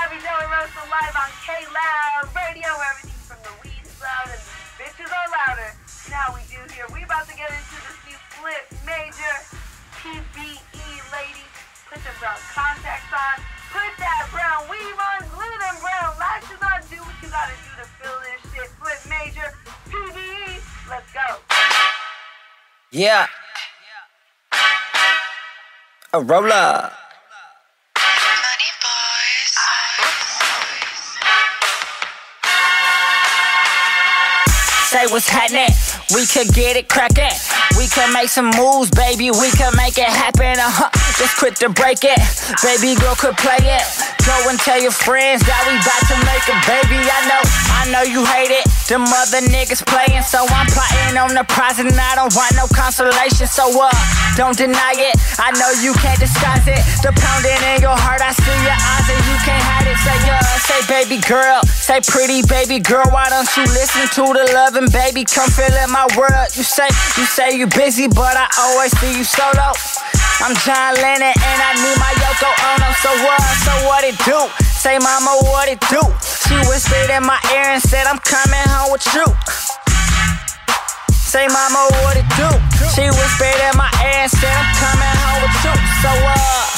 Bobby Joey Rosa live on K Loud Radio, where everything from the weed is loud and bitches are louder. How we do here. We about to get into this new Flip Major PBE lady. Put the brown contacts on. Put that brown weave on. Glue them brown lashes on. Do what you gotta do to feel this shit. Flip Major PBE. Let's go. Yeah. A roller. Say what's happening. We could get it crackin'. We could make some moves, baby. We could make it happen. Uh huh. Just quit to break it. Baby girl could play it. Go and tell your friends that we bout to make a baby. I know, I know you hate it. Them other niggas playing, so I'm plotting on the prize and I don't want no consolation. So uh, don't deny it. I know you can't disguise it. The pounding in your heart, I see your eyes and you can't hide it. Say uh, say baby girl, say pretty baby girl. Why don't you listen to the loving baby? Come fill in my world. You say you say you busy, but I always see you solo. I'm John Lennon and I need my Yoko Ono. So what? So what it do? Say mama, what it do? She whispered in my ear and said I'm coming home with you. Say mama, what it do? She whispered in my ear and said I'm coming home with you. So uh.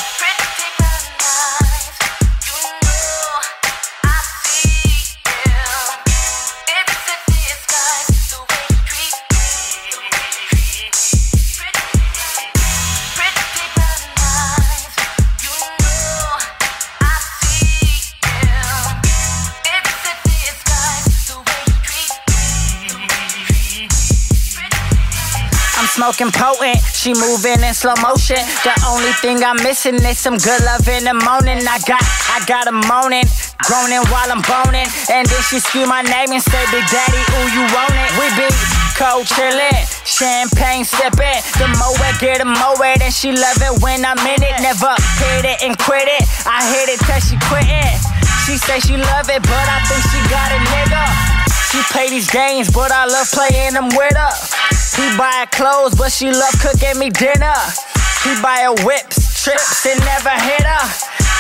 Smoking potent, she moving in slow motion. The only thing I'm missing is some good love in the morning. I got, I got a moaning, groaning while I'm boning. And then she scream my name and say, Big Daddy, ooh, you want it? We be cold chillin', champagne sippin'. The more I get, the more it, and she love it when I'm in it. Never hit it and quit it. I hit it till she quit it. She say she love it, but I think she got a nigga. She play these games, but I love playing them with her. He buy clothes, but she love cooking me dinner. He buy her whips, trips, and never hit her.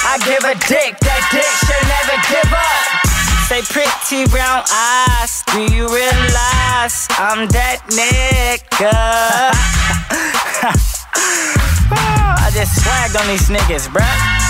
I give a dick, that dick should never give up. Say pretty brown eyes, do you realize I'm that nigga? I just swagged on these niggas, bruh.